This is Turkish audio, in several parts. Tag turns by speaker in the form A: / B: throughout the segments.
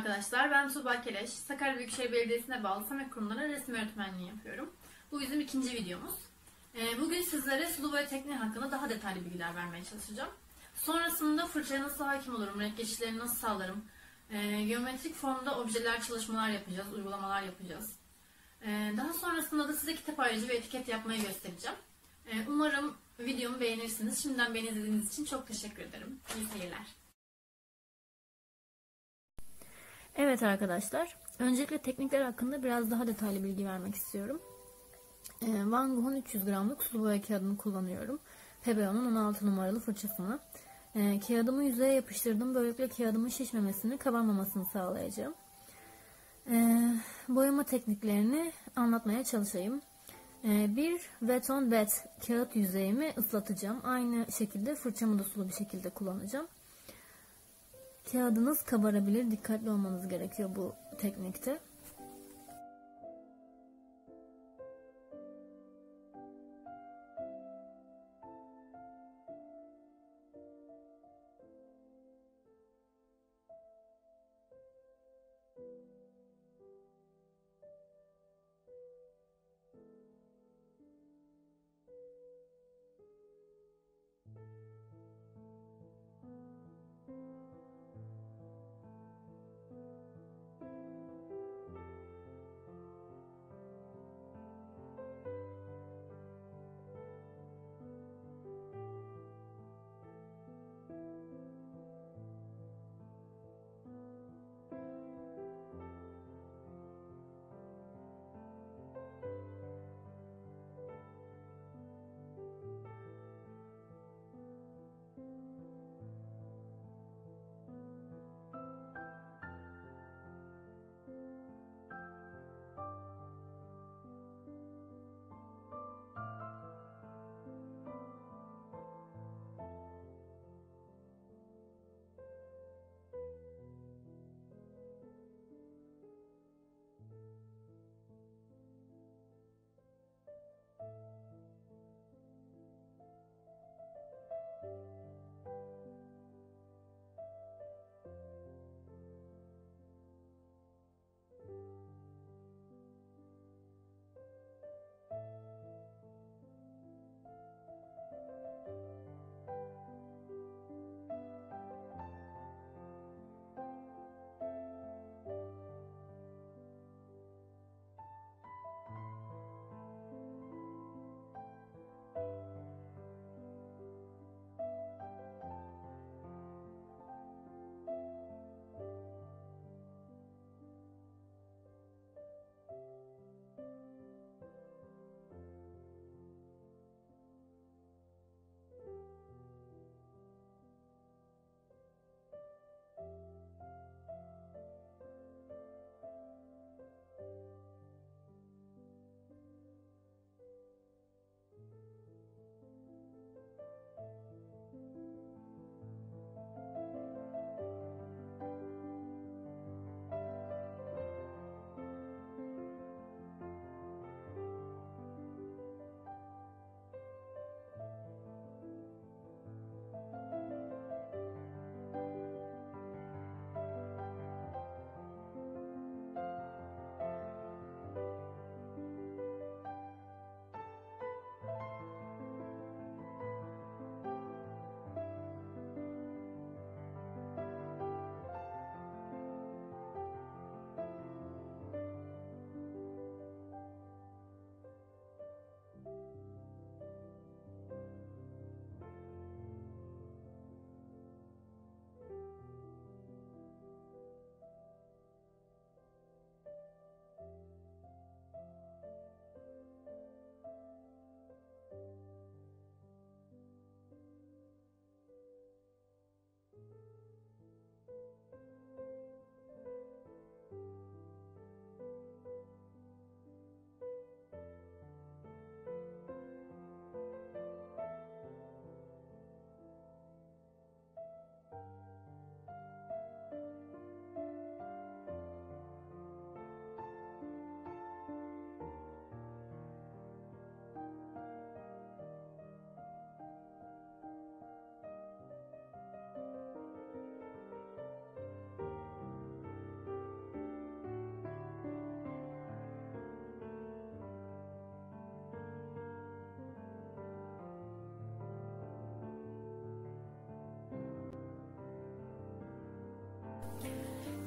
A: arkadaşlar. Ben Tuğba Keleş. Sakarya Büyükşehir Belediyesi'ne bağlı Samek Kurumları'na resim öğretmenliği yapıyorum. Bu bizim ikinci videomuz. Ee, Bugün sizlere sulu boya tekniği hakkında daha detaylı bilgiler vermeye çalışacağım. Sonrasında fırçaya nasıl hakim olurum, renk geçişlerini nasıl sağlarım, ee, geometrik formda objeler çalışmalar yapacağız, uygulamalar yapacağız. Ee, Daha sonrasında da size kitap ayrıcı ve etiket yapmayı göstereceğim. Umarım videomu beğenirsiniz. Şimdiden beni izlediğiniz için çok teşekkür ederim. İyi seyirler.
B: Evet arkadaşlar, öncelikle teknikler hakkında biraz daha detaylı bilgi vermek istiyorum. Ee, Van Gogh'un 300 gramlık sulu boya kağıdını kullanıyorum. Pebeo'nun 16 numaralı fırçasını. Ee, kağıdımı yüzeye yapıştırdım. Böylelikle kağıdımın şişmemesini, kabarmamasını sağlayacağım. Ee, boyama tekniklerini anlatmaya çalışayım. Bir wet on wet kağıt yüzeyimi ıslatacağım. Aynı şekilde fırçamı da sulu bir şekilde kullanacağım. Kağıdınız kabarabilir. Dikkatli olmanız gerekiyor bu teknikte.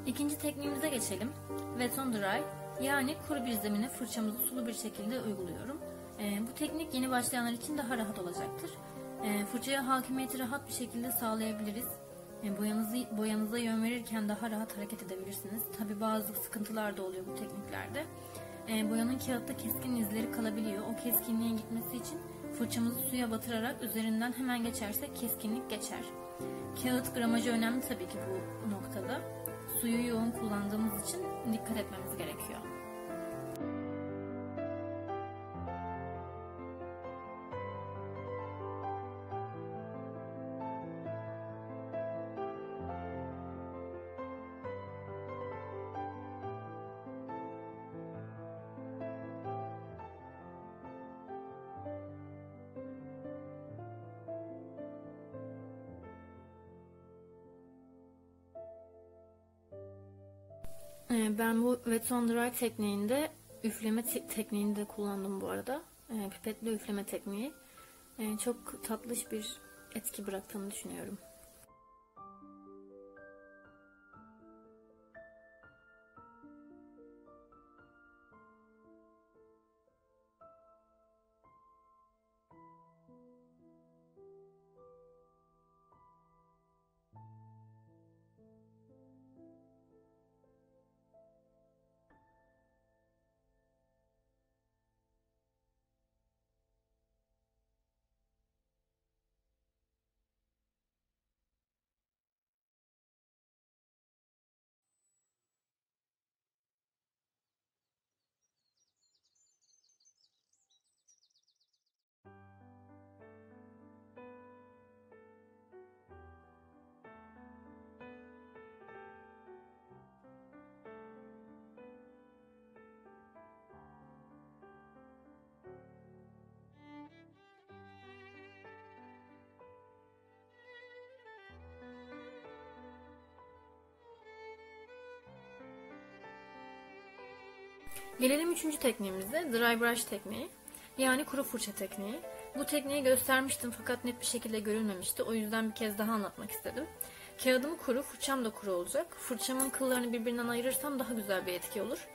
B: İkinci tekniğimize geçelim. Wet on dry yani kuru bir zemine fırçamızı sulu bir şekilde uyguluyorum. E, bu teknik yeni başlayanlar için daha rahat olacaktır. E, fırçaya hakimiyeti rahat bir şekilde sağlayabiliriz. E, boyanızı, boyanıza yön verirken daha rahat hareket edebilirsiniz. Tabi bazı sıkıntılar da oluyor bu tekniklerde. E, boyanın kağıtta keskin izleri kalabiliyor. O keskinliğin gitmesi için fırçamızı suya batırarak üzerinden hemen geçersek keskinlik geçer. Kağıt gramajı önemli tabii ki bu noktada. Suyu yoğun kullandığımız için dikkat etmemiz gerekiyor. Ben bu wet on dry tekniğinde üfleme te- tekniğini de kullandım bu arada. Ee, Pipetli üfleme tekniği. Ee, Çok tatlış bir etki bıraktığını düşünüyorum. Gelelim üçüncü tekniğimize, dry brush tekniği. Yani kuru fırça tekniği. Bu tekniği göstermiştim fakat net bir şekilde görülmemişti. O yüzden bir kez daha anlatmak istedim. Kağıdım kuru, fırçam da kuru olacak. Fırçamın kıllarını birbirinden ayırırsam daha güzel bir etki olur.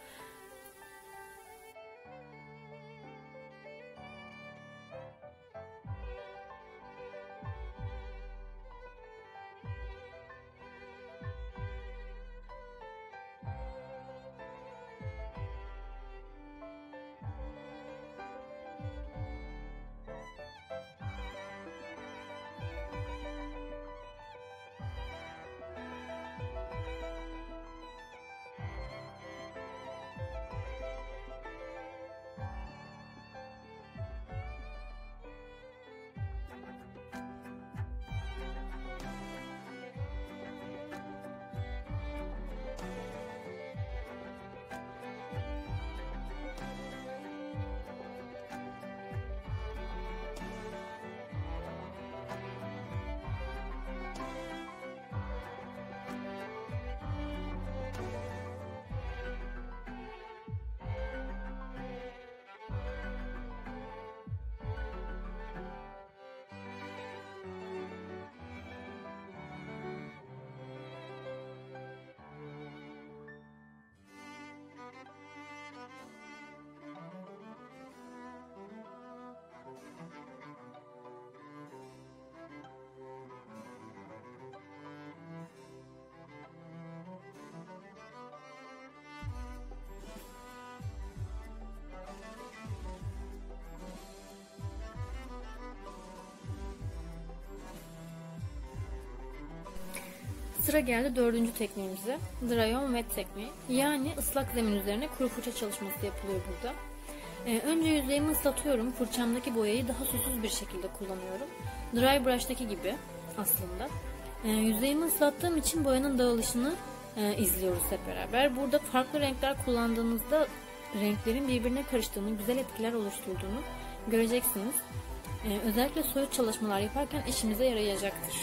B: Sıra geldi dördüncü tekniğimize. Dry on wet tekniği. Yani ıslak zemin üzerine kuru fırça çalışması yapılıyor burada. Ee, önce yüzeyimi ıslatıyorum. Fırçamdaki boyayı daha susuz bir şekilde kullanıyorum. Dry brush'taki gibi aslında. Ee, yüzeyimi ıslattığım için boyanın dağılışını e, izliyoruz hep beraber. Burada farklı renkler kullandığınızda renklerin birbirine karıştığını, güzel etkiler oluşturduğunu göreceksiniz. Ee, özellikle soyut çalışmalar yaparken işimize yarayacaktır.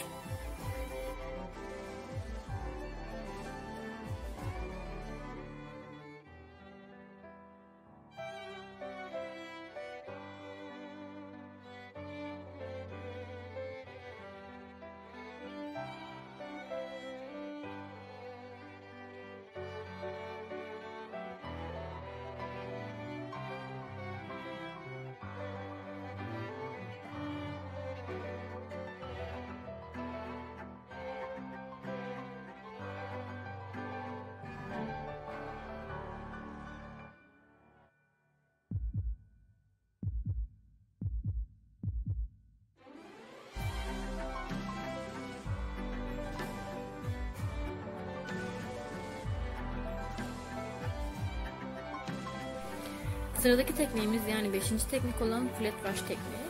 B: Sıradaki tekniğimiz yani 5. teknik olan flat brush tekniği.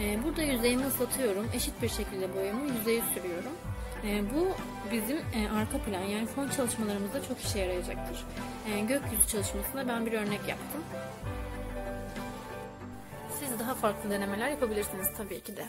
B: Ee, burada yüzeyimi ıslatıyorum. Eşit bir şekilde boyamı yüzeye sürüyorum. Ee, bu bizim e, arka plan yani fon çalışmalarımızda çok işe yarayacaktır. Ee, gökyüzü çalışmasında ben bir örnek yaptım. Siz daha farklı denemeler yapabilirsiniz tabii ki de.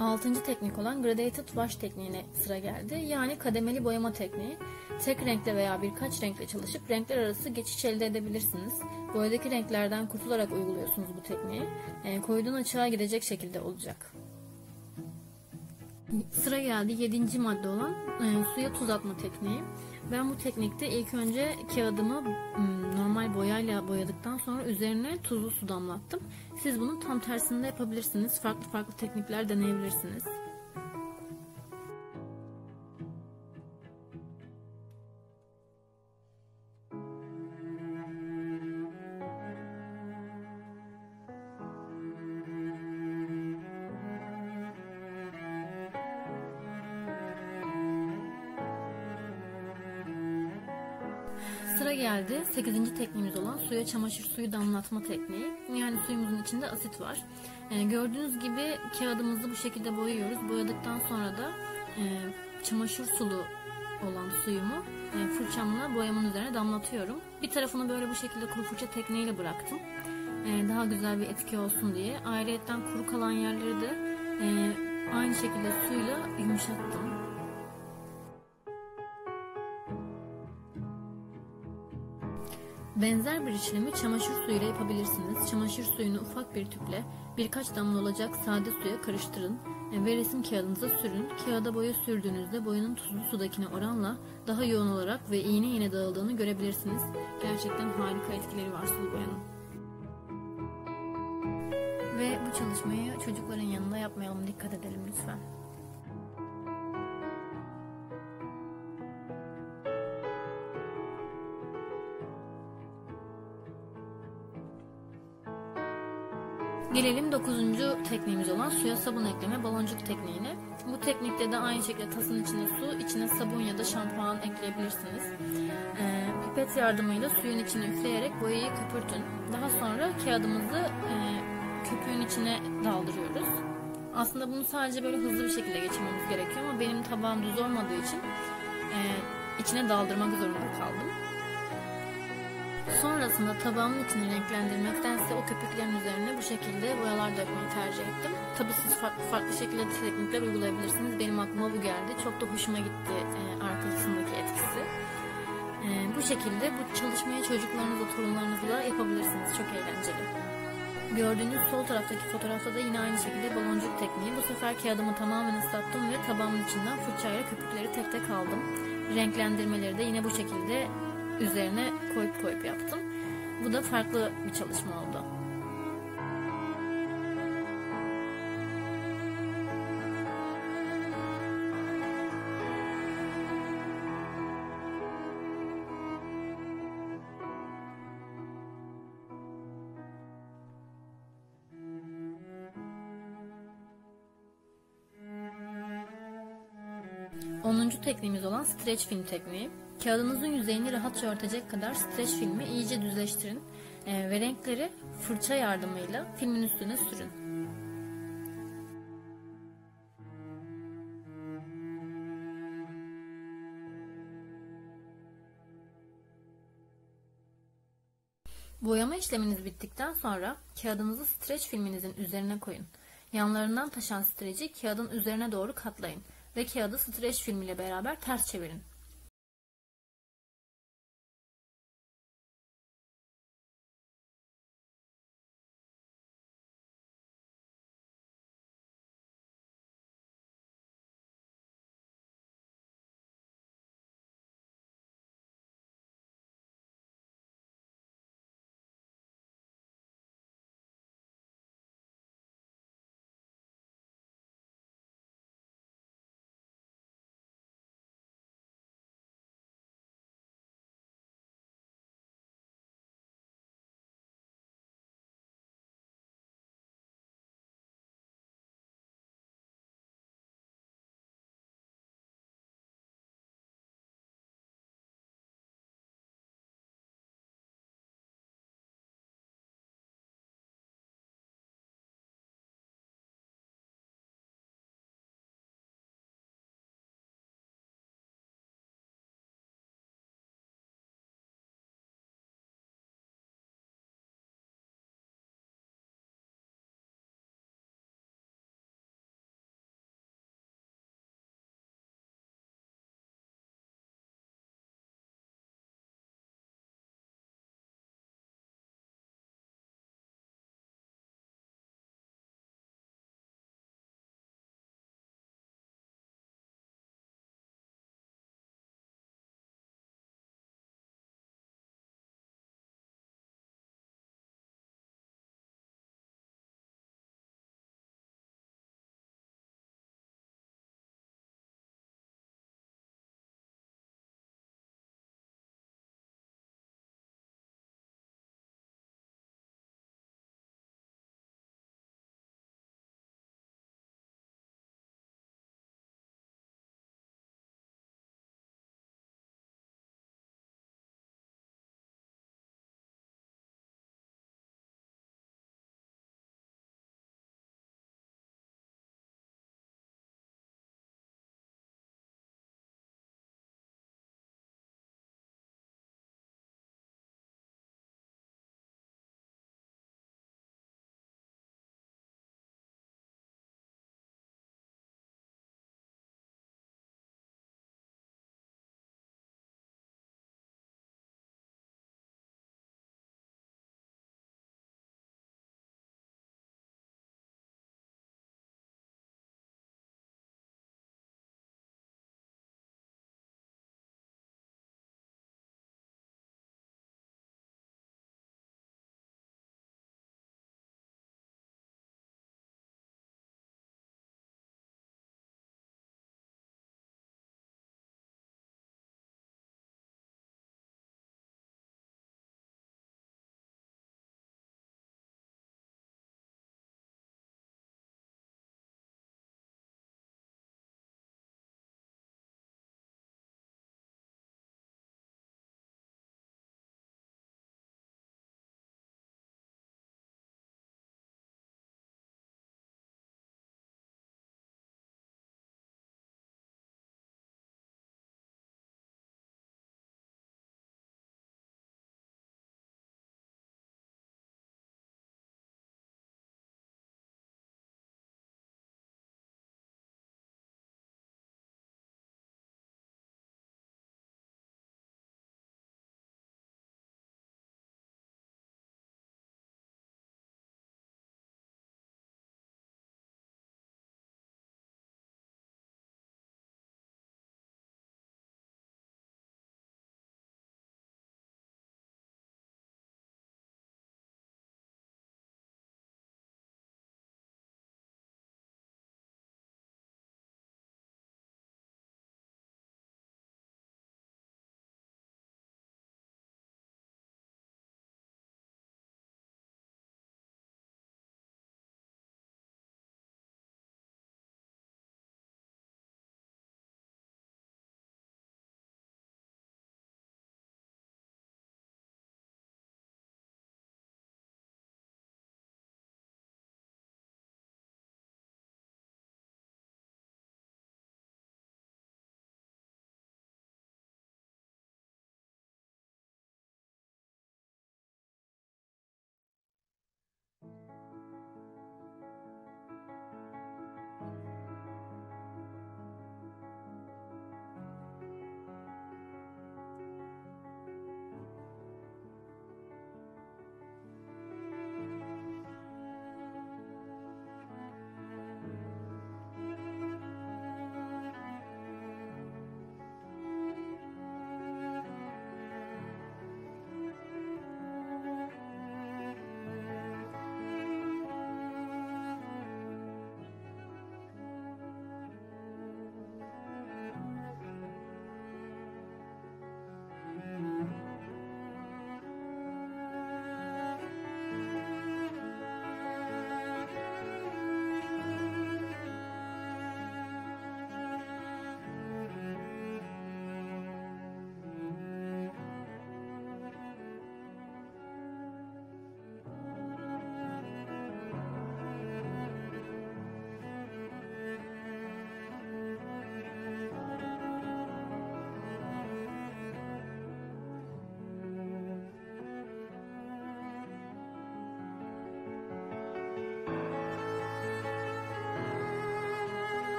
B: Altıncı teknik olan Gradated Wash tekniğine sıra geldi. Yani kademeli boyama tekniği. Tek renkle veya birkaç renkle çalışıp renkler arası geçiş elde edebilirsiniz. Boyadaki renklerden kurtularak uyguluyorsunuz bu tekniği. E, koyduğun açığa gidecek şekilde olacak. Sıra geldi 7. madde olan e, suya tuz atma tekniği. Ben bu teknikte ilk önce kağıdımı normal boyayla boyadıktan sonra üzerine tuzlu su damlattım. Siz bunu tam tersinde yapabilirsiniz. Farklı farklı teknikler deneyebilirsiniz. Tekniğimiz olan suya çamaşır suyu damlatma tekniği. Yani suyumuzun içinde asit var. E, gördüğünüz gibi kağıdımızı bu şekilde boyuyoruz. Boyadıktan sonra da e, çamaşır sulu olan suyumu e, fırçamla boyamın üzerine damlatıyorum. Bir tarafını böyle bu şekilde kuru fırça tekniğiyle bıraktım. E, daha güzel bir etki olsun diye. Ayrıyetten kuru kalan yerleri de e, aynı şekilde suyla yumuşattım. Benzer bir işlemi çamaşır suyuyla yapabilirsiniz. Çamaşır suyunu ufak bir tüple birkaç damla olacak sade suya karıştırın ve resim kağıdınıza sürün. Kağıda boya sürdüğünüzde boyanın tuzlu sudakine oranla daha yoğun olarak ve iğne iğne dağıldığını görebilirsiniz. Gerçekten harika etkileri var sulu boyanın. Ve bu çalışmayı çocukların yanında yapmayalım, dikkat edelim lütfen. Gelelim 9. tekniğimiz olan suya sabun ekleme baloncuk tekniğine. Bu teknikte de aynı şekilde tasın içine su, içine sabun ya da şampuan ekleyebilirsiniz. Ee, pipet yardımıyla suyun içine üfleyerek boyayı köpürtün. Daha sonra kağıdımızı e, köpüğün içine daldırıyoruz. Aslında bunu sadece böyle hızlı bir şekilde geçirmemiz gerekiyor ama benim tabağım düz olmadığı için e, içine daldırmak zorunda kaldım. Sonrasında tabağımın içini renklendirmektense o köpüklerin üzerine bu şekilde boyalar dökmeyi tercih ettim. Tabi siz farklı farklı şekilde teknikler uygulayabilirsiniz. Benim aklıma bu geldi. Çok da hoşuma gitti e, arkasındaki etkisi. E, bu şekilde bu çalışmayı çocuklarınızla, torunlarınızla yapabilirsiniz. Çok eğlenceli. Gördüğünüz sol taraftaki fotoğrafta da yine aynı şekilde baloncuk tekniği. Bu sefer kağıdımı tamamen ıslattım ve tabağımın içinden fırçayla köpükleri tek tek aldım. Renklendirmeleri de yine bu şekilde üzerine koyup koyup yaptım. Bu da farklı bir çalışma oldu. Onuncu tekniğimiz olan stretch film tekniği. Kağıdınızın yüzeyini rahatça örtecek kadar streç filmi iyice düzleştirin e, ve renkleri fırça yardımıyla filmin üstüne sürün. Boyama işleminiz bittikten sonra kağıdınızı streç filminizin üzerine koyun. Yanlarından taşan streci kağıdın üzerine doğru katlayın ve kağıdı streç filmiyle beraber ters çevirin.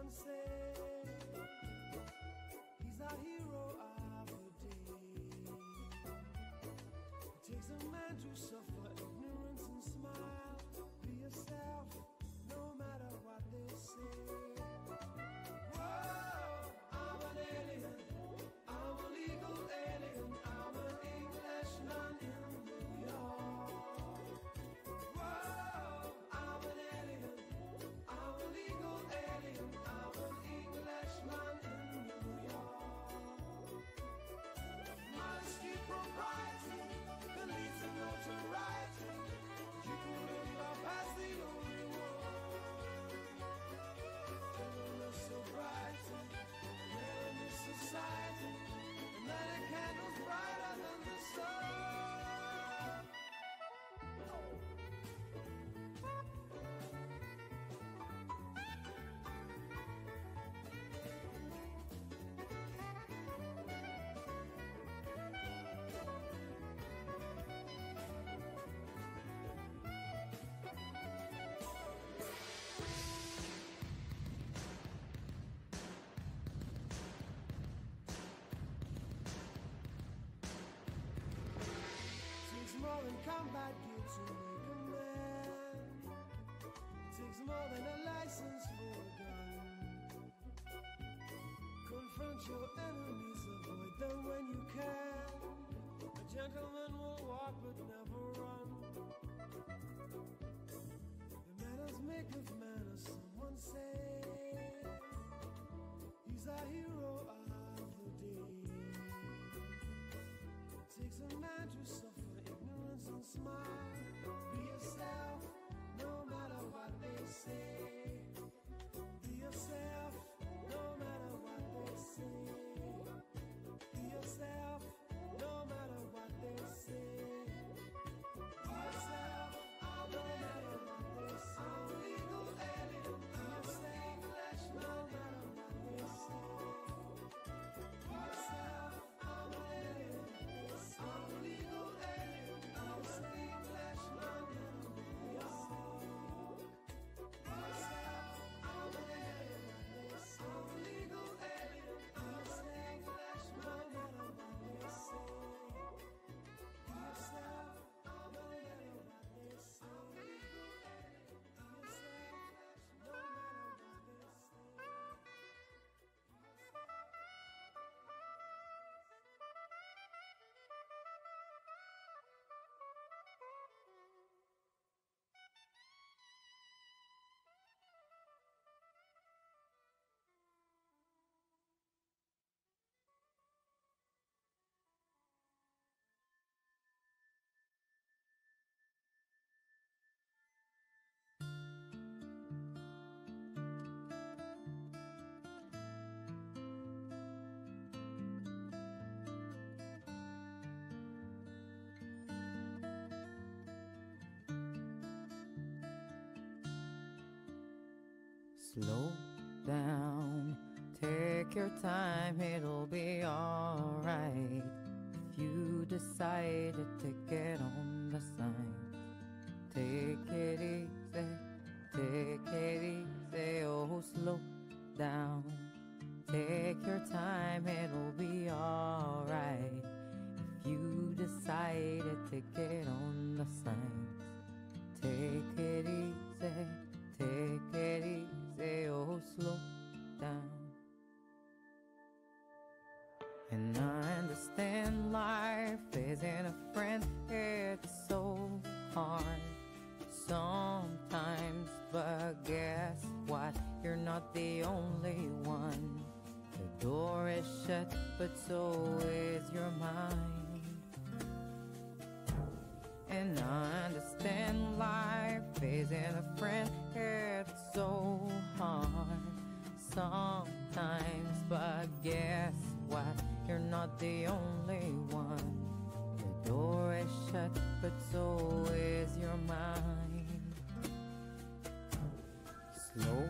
C: Someone say he's our hero of the day. It takes a man to suffer more than combat gear to make a man. Takes more than a license for a gun. Confront your enemies, avoid them when you can. A gentleman will walk but never run. The manners make of manners, someone say. He's our hero smile. Be yourself, no matter what they say.
D: Slow down, take your time, it'll be alright. If you decided to get on the sign, take it easy, take it easy, oh, slow down. Take your time, it'll be alright. If you decided to get on the signs, take it easy, isn't a friend, it's so hard sometimes. But guess what? You're not the only one. The door is shut, but so is your mind. And I understand life isn't a friend, it's so hard sometimes. But guess what? You're not the only one. Door is shut, but so is your mind. Slow